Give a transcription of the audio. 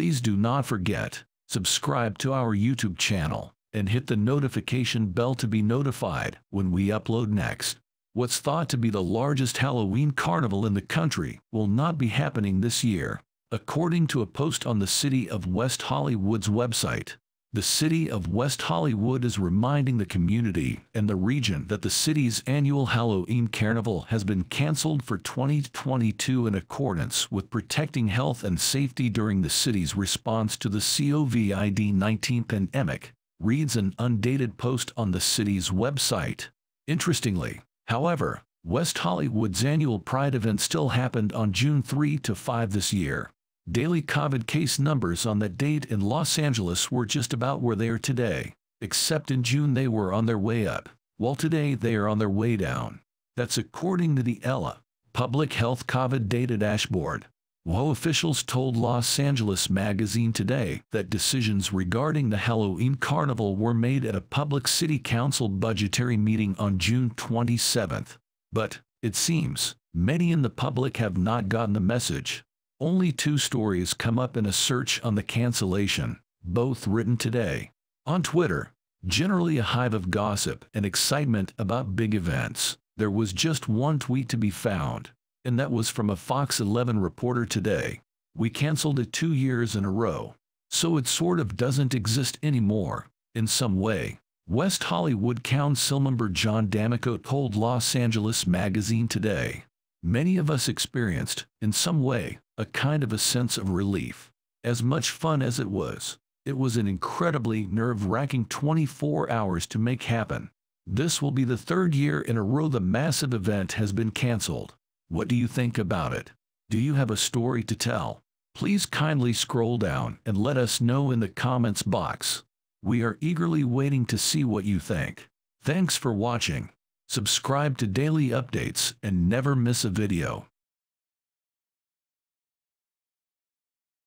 Please do not forget, subscribe to our YouTube channel and hit the notification bell to be notified when we upload next. What's thought to be the largest Halloween carnival in the country will not be happening this year, according to a post on the City of West Hollywood's website. The City of West Hollywood is reminding the community and the region that the city's annual Halloween Carnival has been canceled for 2022 in accordance with protecting health and safety during the city's response to the COVID-19 pandemic, reads an undated post on the city's website. Interestingly, however, West Hollywood's annual Pride event still happened on June 3 to 5 this year. Daily COVID case numbers on that date in Los Angeles were just about where they are today, except in June they were on their way up, while today they are on their way down. That's according to the ELA, Public Health COVID Data Dashboard. WeHo officials told Los Angeles Magazine today that decisions regarding the Halloween Carnival were made at a public city council budgetary meeting on June 27th. But, it seems, many in the public have not gotten the message. Only two stories come up in a search on the cancellation, both written today. On Twitter, generally a hive of gossip and excitement about big events, there was just one tweet to be found, and that was from a Fox 11 reporter today. We canceled it two years in a row, so it sort of doesn't exist anymore, in some way. West Hollywood Council member John D'Amico told Los Angeles Magazine today. Many of us experienced, in some way, a kind of a sense of relief. As much fun as it was, it was an incredibly nerve-wracking 24 hours to make happen. This will be the third year in a row the massive event has been canceled. What do you think about it? Do you have a story to tell? Please kindly scroll down and let us know in the comments box. We are eagerly waiting to see what you think. Thanks for watching. Subscribe to daily updates and never miss a video.